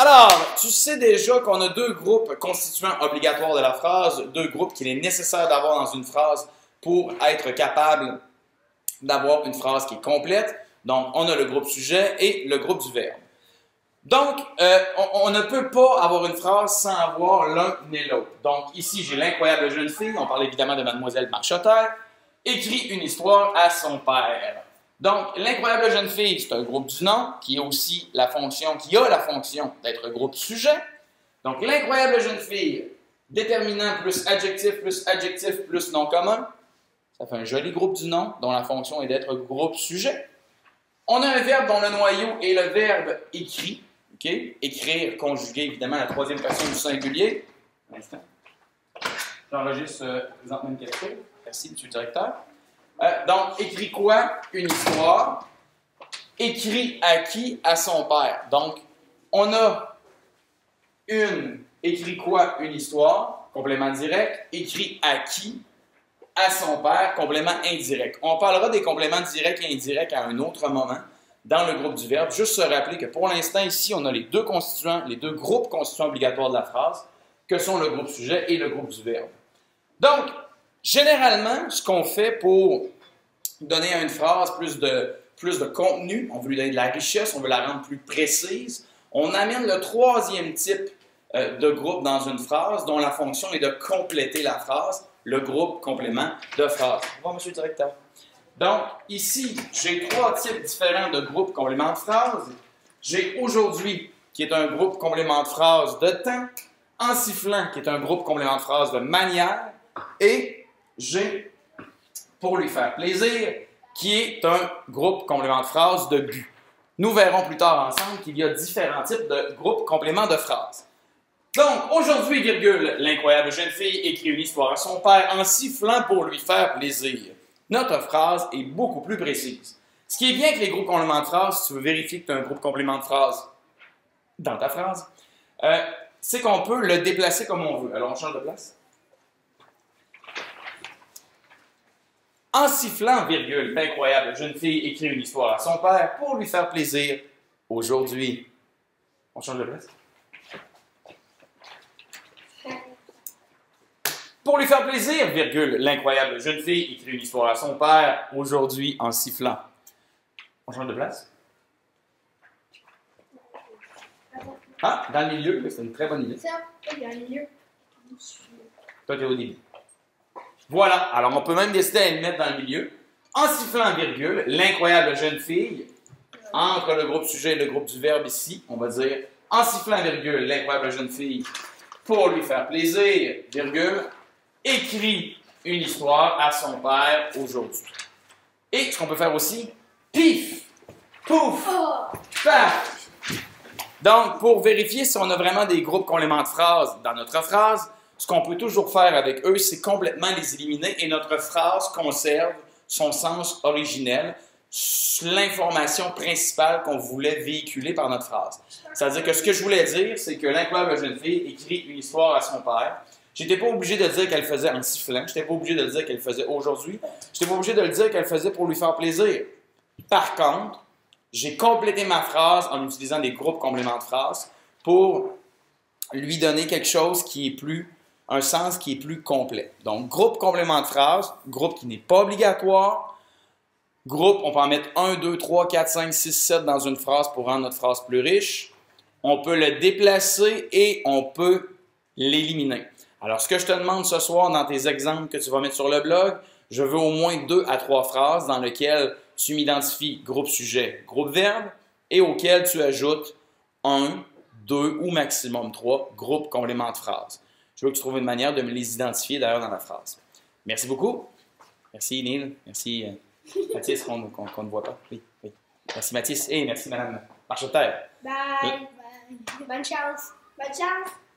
Alors, tu sais déjà qu'on a deux groupes constituants obligatoires de la phrase, deux groupes qu'il est nécessaire d'avoir dans une phrase pour être capable d'avoir une phrase qui est complète. Donc, on a le groupe sujet et le groupe du verbe. Donc, euh, on, ne peut pas avoir une phrase sans avoir l'un ni l'autre. Donc, ici, j'ai l'incroyable jeune fille, on parle évidemment de Mademoiselle Marchotter, écrit une histoire à son père. Donc, l'incroyable jeune fille, c'est un groupe du nom qui est aussi la fonction, qui a la fonction d'être groupe sujet. Donc, l'incroyable jeune fille, déterminant plus adjectif plus adjectif plus nom commun, ça fait un joli groupe du nom dont la fonction est d'être groupe sujet. On a un verbe dont le noyau est le verbe écrit. OK? Écrire, conjugué, évidemment, la troisième personne du singulier. Un instant. J'enregistre euh, présentement une question. Merci, monsieur le directeur. Euh, donc, écrit quoi? Une histoire? Écrit à qui? À son père. Donc, on a une, écrit quoi? Une histoire, complément direct. Écrit à qui? À son père, complément indirect. On parlera des compléments directs et indirects à un autre moment dans le groupe du verbe. Juste se rappeler que pour l'instant, ici, on a les deux constituants, les deux groupes constituants obligatoires de la phrase, que sont le groupe sujet et le groupe du verbe. Donc, Généralement, ce qu'on fait pour donner à une phrase plus de, plus de contenu, on veut lui donner de la richesse, on veut la rendre plus précise, on amène le troisième type euh, de groupe dans une phrase dont la fonction est de compléter la phrase, le groupe complément de phrase. Bon, monsieur le directeur. Donc, ici, j'ai trois types différents de groupes complément de phrase. J'ai aujourd'hui, qui est un groupe complément de phrase de temps, en sifflant, qui est un groupe complément de phrase de manière, et j'ai pour lui faire plaisir, qui est un groupe complément de phrase de but. Nous verrons plus tard ensemble qu'il y a différents types de groupes compléments de phrases. Donc, aujourd'hui, virgule, l'incroyable jeune fille écrit une histoire à son père en sifflant pour lui faire plaisir. Notre phrase est beaucoup plus précise. Ce qui est bien avec les groupes compléments de phrase, si tu veux vérifier que tu as un groupe complément de phrase dans ta phrase, euh, c'est qu'on peut le déplacer comme on veut. Alors, on change de place? En sifflant, virgule, incroyable, jeune fille écrit une histoire à son père pour lui faire plaisir. Aujourd'hui, on change de place. Pour lui faire plaisir, virgule, l'incroyable jeune fille écrit une histoire à son père aujourd'hui en sifflant. On change de place. Ah, dans le milieu, c'est une très bonne idée. Toi, tu es au début. Voilà. Alors, on peut même décider à le mettre dans le milieu. En sifflant virgule, l'incroyable jeune fille, entre le groupe sujet et le groupe du verbe ici, on va dire en sifflant virgule, l'incroyable jeune fille, pour lui faire plaisir, virgule, écrit une histoire à son père aujourd'hui. Et ce qu'on peut faire aussi, pif, pouf, paf. Donc, pour vérifier si on a vraiment des groupes compléments de phrases dans notre phrase, ce qu'on peut toujours faire avec eux, c'est complètement les éliminer et notre phrase conserve son sens originel, l'information principale qu'on voulait véhiculer par notre phrase. C'est-à-dire que ce que je voulais dire, c'est que l'incroyable jeune fille écrit une histoire à son père. J'étais pas obligé de dire qu'elle faisait en sifflant. J'étais pas obligé de dire qu'elle faisait aujourd'hui. J'étais pas obligé de le dire qu'elle faisait pour lui faire plaisir. Par contre, j'ai complété ma phrase en utilisant des groupes compléments de phrase pour lui donner quelque chose qui est plus un sens qui est plus complet. Donc, groupe complément de phrase, groupe qui n'est pas obligatoire. Groupe, on peut en mettre 1, 2, 3, 4, 5, 6, 7 dans une phrase pour rendre notre phrase plus riche. On peut le déplacer et on peut l'éliminer. Alors, ce que je te demande ce soir dans tes exemples que tu vas mettre sur le blog, je veux au moins deux à trois phrases dans lesquelles tu m'identifies groupe sujet, groupe verbe et auxquelles tu ajoutes un, deux ou maximum trois groupes compléments de phrase. Je veux que tu trouves une manière de me les identifier d'ailleurs dans la phrase. Merci beaucoup. Merci Neil. Merci euh, Mathis qu'on ne voit pas. Oui, oui. Merci Mathis. Et merci Madame Marcheterre. Bye. Bye. Bonne chance. Bonne chance.